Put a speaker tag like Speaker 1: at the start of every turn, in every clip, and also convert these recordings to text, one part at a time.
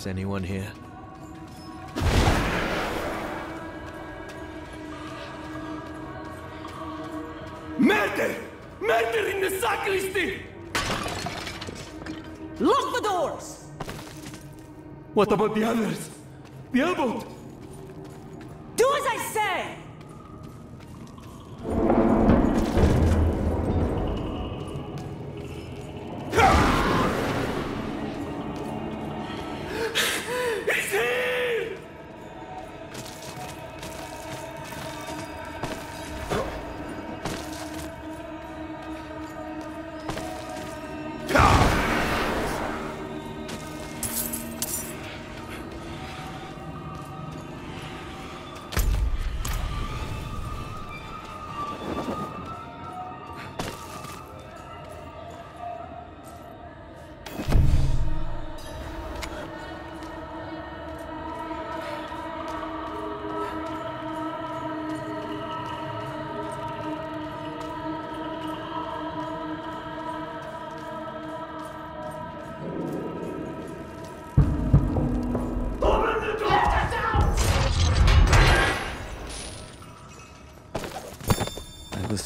Speaker 1: Is anyone here?
Speaker 2: Murder! Murder in the sacristy!
Speaker 3: Lock the doors!
Speaker 2: What about the others? The abbot?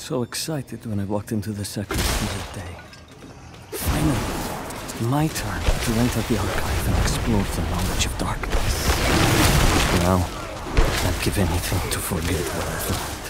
Speaker 4: So excited when I walked into the sacristy today. Finally, my turn to enter the archive and explore the knowledge of darkness. Now, I'd give anything to forget what I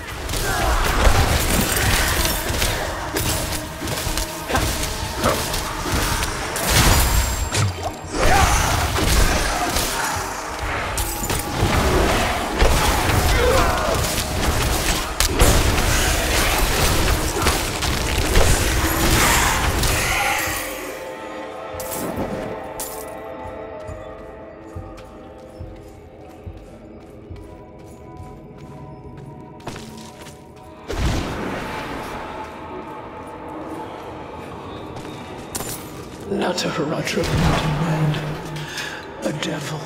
Speaker 5: Not a Horadrim, not a man. A devil.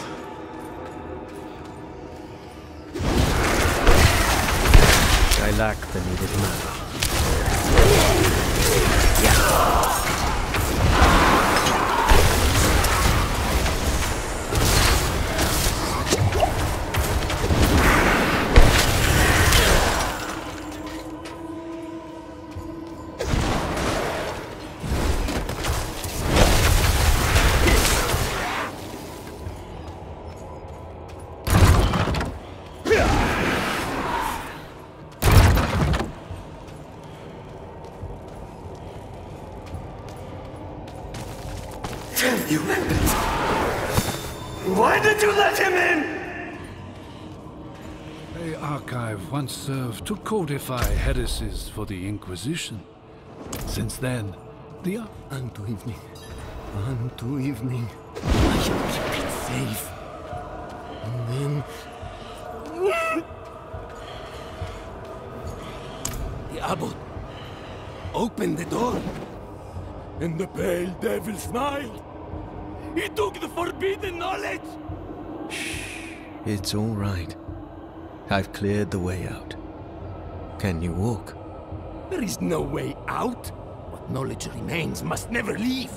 Speaker 1: I lack the needed mana.
Speaker 2: Damn you, Abbot! Why did you let him in?
Speaker 6: The archive once served to codify heresies for the Inquisition. Since then, the ar-
Speaker 7: Unto evening. Unto evening. I shall keep it safe. And then.
Speaker 2: The abbot opened the door, and the pale devil smiled. He took the forbidden knowledge.
Speaker 1: It's all right. I've cleared the way out. Can you walk?
Speaker 2: There is no way out. What knowledge remains must never leave.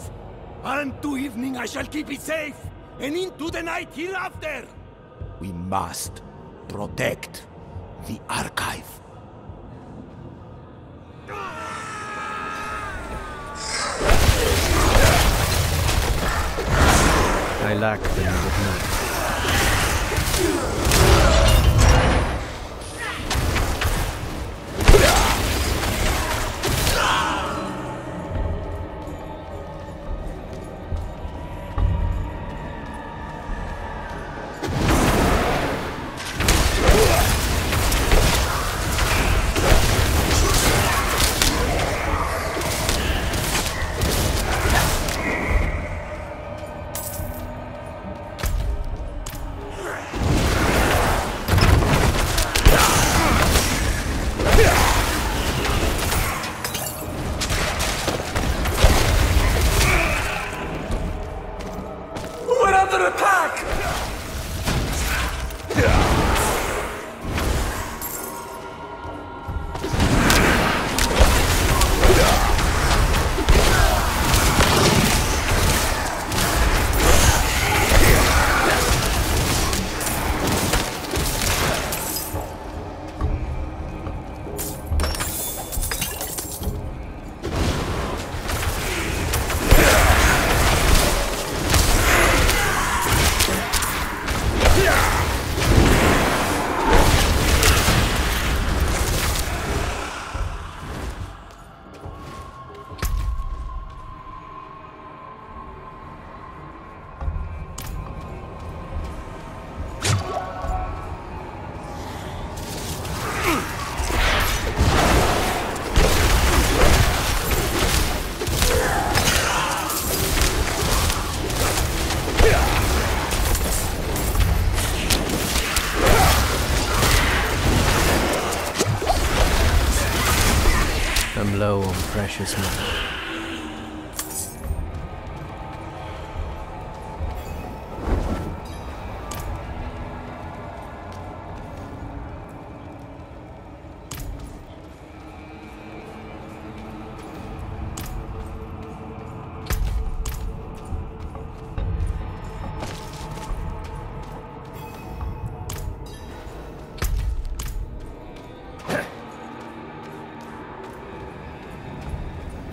Speaker 2: Unto evening I shall keep it safe, and into the night hereafter. We must protect the archive.
Speaker 1: I lack the needed mana.
Speaker 4: I'm precious metal.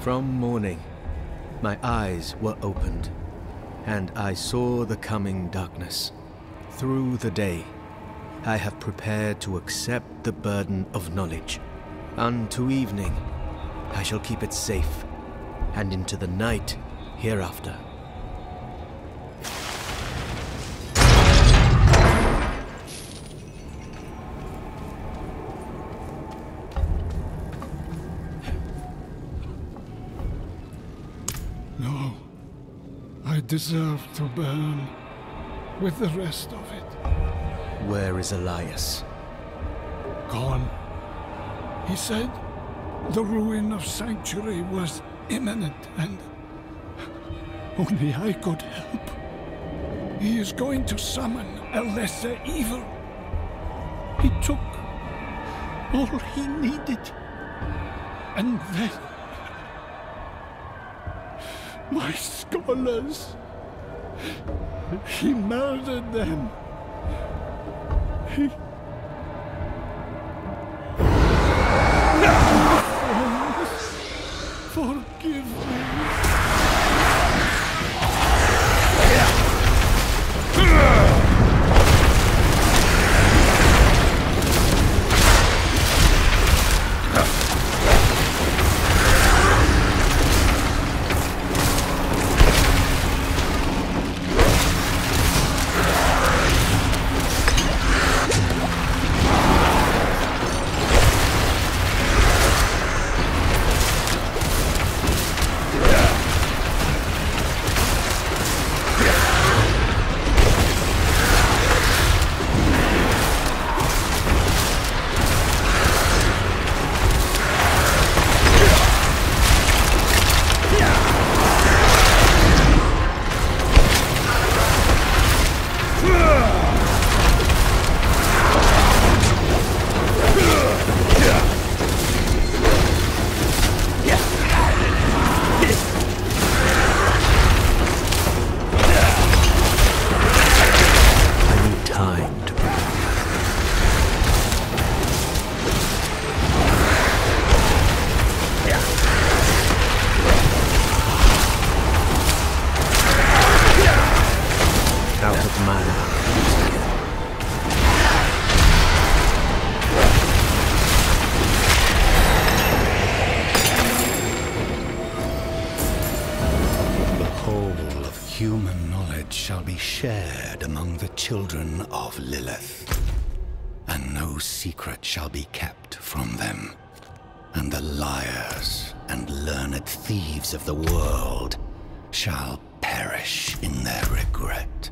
Speaker 1: From morning, my eyes were opened, and I saw the coming darkness. Through the day, I have prepared to accept the burden of knowledge. Unto evening, I shall keep it safe, and into the night hereafter.
Speaker 5: I deserve to burn with the rest of it.
Speaker 1: Where is Elias?
Speaker 5: Gone. He said the ruin of Sanctuary was imminent and only I could help. He is going to summon a lesser evil. He took all he needed. And then my scholars. He murdered them. He.
Speaker 8: Shared among the children of Lilith, and no secret shall be kept from them. And the liars and learned thieves of the world shall perish in their regret.